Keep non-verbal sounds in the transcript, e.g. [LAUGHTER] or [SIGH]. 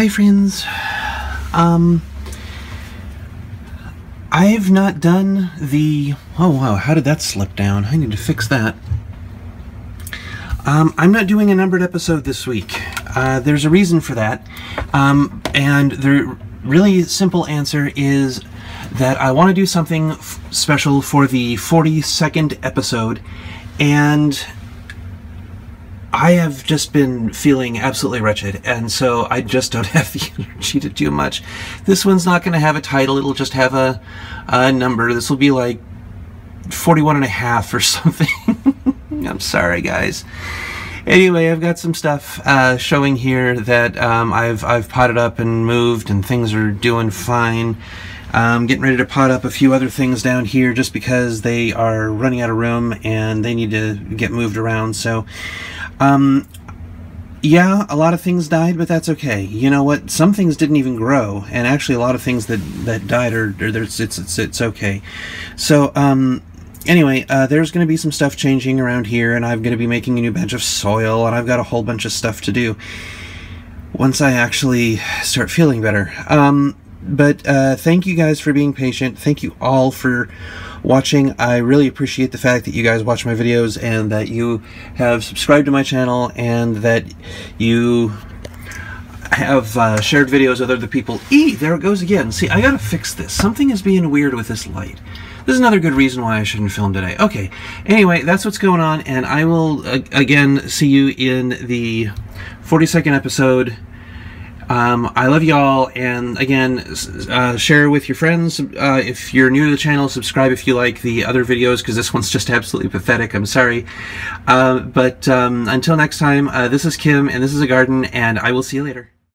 Hi, friends. Um, I've not done the. Oh, wow, how did that slip down? I need to fix that. Um, I'm not doing a numbered episode this week. Uh, there's a reason for that. Um, and the really simple answer is that I want to do something special for the 42nd episode. And I have just been feeling absolutely wretched, and so I just don't [LAUGHS] have the energy to do much. This one's not going to have a title, it'll just have a, a number. This will be like 41 and a half or [LAUGHS] something. I'm sorry, guys. Anyway, I've got some stuff uh, showing here that um, I've, I've potted up and moved, and things are doing fine. I'm getting ready to pot up a few other things down here just because they are running out of room and they need to get moved around. So um, yeah, a lot of things died, but that's okay. You know what? Some things didn't even grow, and actually, a lot of things that that died are, are it's, it's it's it's okay. So, um, anyway, uh, there's going to be some stuff changing around here, and I'm going to be making a new bench of soil, and I've got a whole bunch of stuff to do once I actually start feeling better. Um, but uh, thank you guys for being patient. Thank you all for watching. I really appreciate the fact that you guys watch my videos and that you have subscribed to my channel and that you have uh, shared videos with other people. E, there it goes again. See, I gotta fix this. Something is being weird with this light. This is another good reason why I shouldn't film today. Okay, anyway, that's what's going on, and I will, uh, again, see you in the 42nd episode um, I love y'all, and again, uh, share with your friends. Uh, if you're new to the channel, subscribe if you like the other videos, because this [LAUGHS] one's just absolutely pathetic. I'm sorry. Uh, but um, until next time, uh, this is Kim, and this is A Garden, and I will see you later.